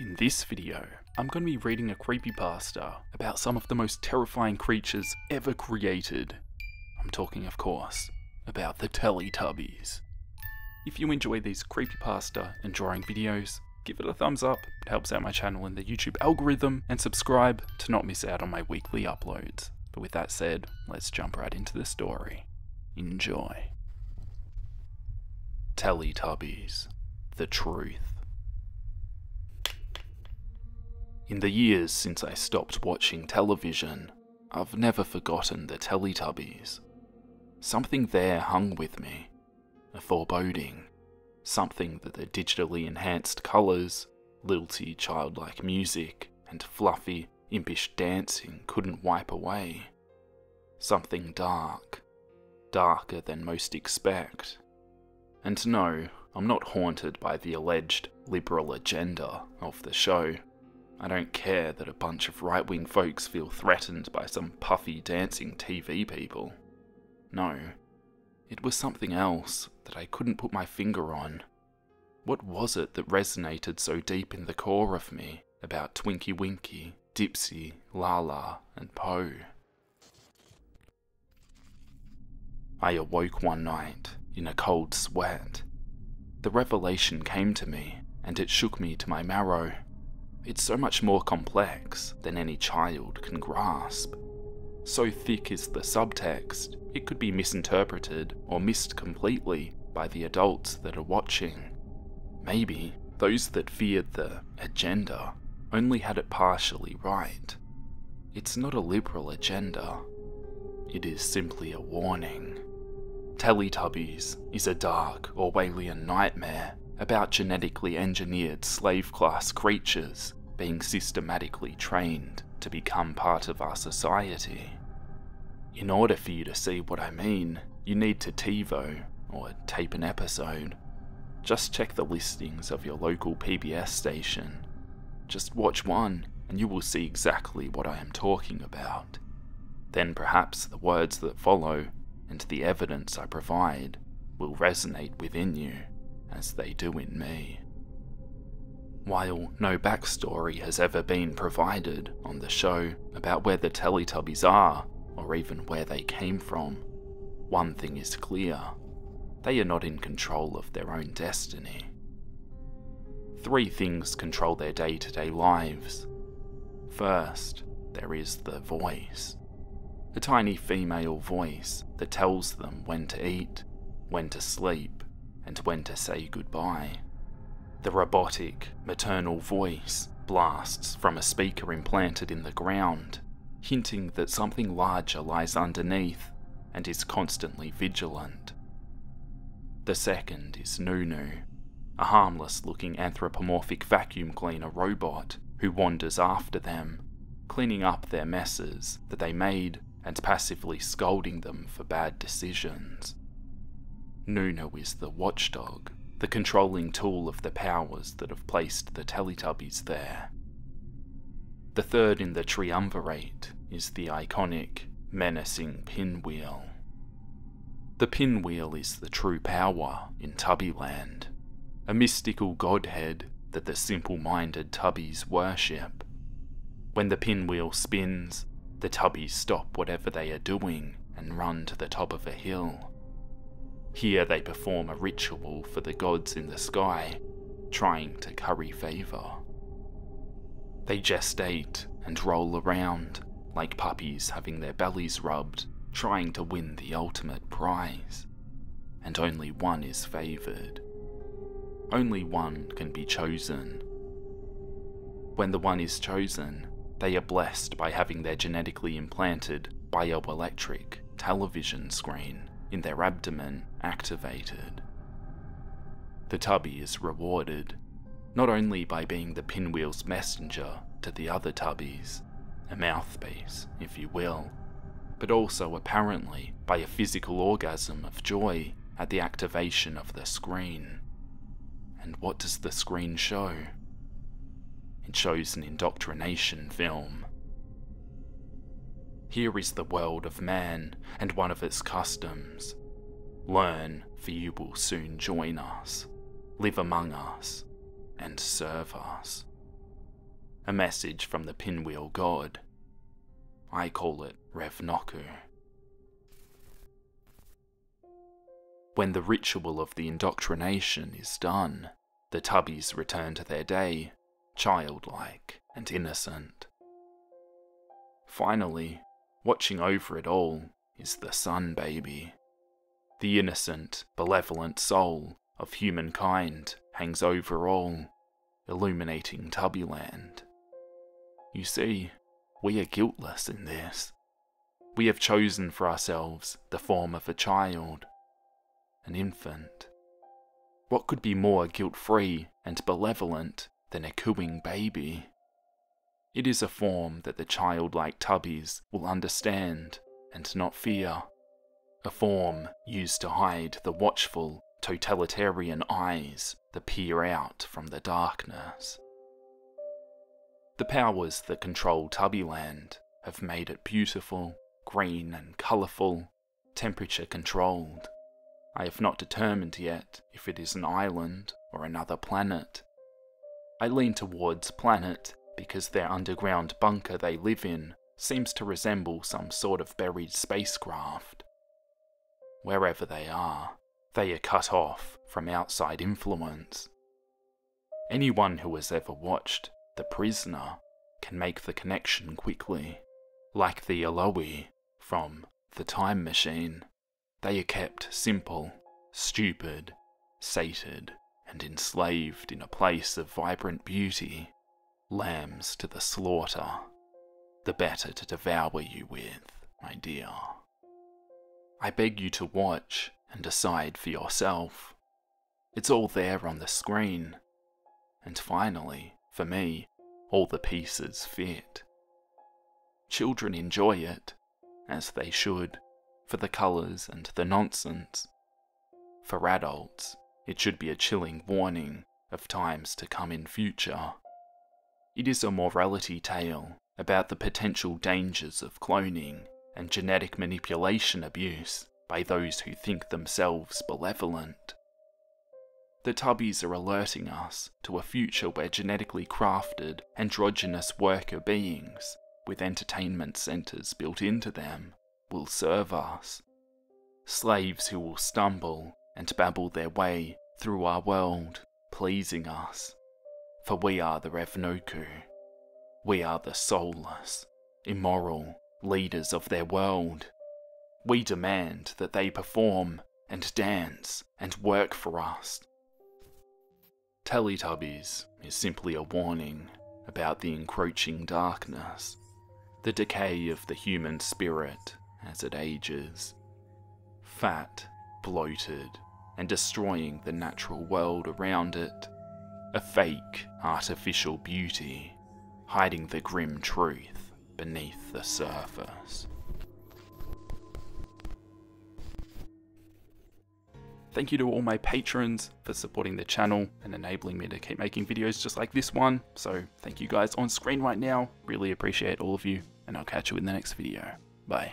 In this video, I'm going to be reading a creepypasta about some of the most terrifying creatures ever created. I'm talking, of course, about the Teletubbies. If you enjoy these creepypasta and drawing videos, give it a thumbs up, it helps out my channel in the YouTube algorithm, and subscribe to not miss out on my weekly uploads. But with that said, let's jump right into the story. Enjoy. Teletubbies. The Truth. In the years since I stopped watching television, I've never forgotten the Teletubbies. Something there hung with me, a foreboding, something that the digitally enhanced colours, lilty childlike music, and fluffy, impish dancing couldn't wipe away. Something dark, darker than most expect. And no, I'm not haunted by the alleged liberal agenda of the show. I don't care that a bunch of right wing folks feel threatened by some puffy dancing TV people. No, it was something else that I couldn't put my finger on. What was it that resonated so deep in the core of me about Tinky Winky, Dipsy, Laa-Laa, and Po? I awoke one night in a cold sweat. The revelation came to me, and it shook me to my marrow. It's so much more complex than any child can grasp. So thick is the subtext, it could be misinterpreted or missed completely by the adults that are watching. Maybe those that feared the agenda only had it partially right. It's not a liberal agenda, it is simply a warning. Teletubbies is a dark Orwellian nightmare about genetically engineered slave class creatures being systematically trained to become part of our society. In order for you to see what I mean, you need to TiVo or tape an episode. Just check the listings of your local PBS station. Just watch one and you will see exactly what I am talking about. Then perhaps the words that follow and the evidence I provide will resonate within you as they do in me. While no backstory has ever been provided on the show about where the Teletubbies are or even where they came from, one thing is clear they are not in control of their own destiny. Three things control their day to day lives. First, there is the voice. A tiny female voice that tells them when to eat, when to sleep, and when to say goodbye. The robotic, maternal voice blasts from a speaker implanted in the ground, hinting that something larger lies underneath and is constantly vigilant. The second is Nunu, a harmless looking anthropomorphic vacuum cleaner robot who wanders after them, cleaning up their messes that they made and passively scolding them for bad decisions. Nunu is the watchdog, the controlling tool of the powers that have placed the Teletubbies there. The third in the triumvirate is the iconic, menacing pinwheel. The pinwheel is the true power in Tubbyland, a mystical godhead that the simple minded Tubbies worship. When the pinwheel spins, the Tubbies stop whatever they are doing and run to the top of a hill. Here they perform a ritual for the gods in the sky, trying to curry favour. They gestate and roll around, like puppies having their bellies rubbed, trying to win the ultimate prize. And only one is favoured. Only one can be chosen. When the one is chosen, they are blessed by having their genetically implanted bioelectric television screen in their abdomen activated. The tubby is rewarded, not only by being the pinwheel's messenger to the other tubbies, a mouthpiece, if you will, but also apparently by a physical orgasm of joy at the activation of the screen. And what does the screen show? It shows an indoctrination film. Here is the world of man and one of its customs. Learn, for you will soon join us. Live among us and serve us. a message from the pinwheel god. I call it Revnoku. When the ritual of the indoctrination is done, the tubbies return to their day, childlike and innocent. Finally, watching over it all is the sun baby. The innocent, benevolent soul of humankind hangs over all, illuminating Tubbyland. You see, we are guiltless in this. We have chosen for ourselves the form of a child, an infant. What could be more guilt free and benevolent than a cooing baby? It is a form that the childlike tubbies will understand and not fear. A form used to hide the watchful, totalitarian eyes that peer out from the darkness. The powers that control Tubbyland have made it beautiful, green and colourful, temperature controlled. I have not determined yet if it is an island or another planet. I lean towards planet because their underground bunker they live in seems to resemble some sort of buried spacecraft. Wherever they are, they are cut off from outside influence. Anyone who has ever watched The Prisoner can make the connection quickly, like the Eloi from The Time Machine. They are kept simple, stupid, sated, and enslaved in a place of vibrant beauty, lambs to the slaughter, the better to devour you with, my dear. I beg you to watch and decide for yourself. It's all there on the screen. And finally, for me, all the pieces fit. Children enjoy it, as they should for the colours and the nonsense. For adults, it should be a chilling warning of times to come in future. It is a morality tale about the potential dangers of cloning and genetic manipulation abuse by those who think themselves benevolent. The Tubbies are alerting us to a future where genetically crafted, androgynous worker beings, with entertainment centres built into them, will serve us. Slaves who will stumble and babble their way through our world, pleasing us. For we are the Revnoku. We are the soulless, immoral leaders of their world. We demand that they perform and dance and work for us. Teletubbies is simply a warning about the encroaching darkness, the decay of the human spirit as it ages. Fat, bloated, and destroying the natural world around it. A fake, artificial beauty, hiding the grim truth beneath the surface. Thank you to all my patrons for supporting the channel and enabling me to keep making videos just like this one. So thank you guys on screen right now. Really appreciate all of you and I'll catch you in the next video. Bye.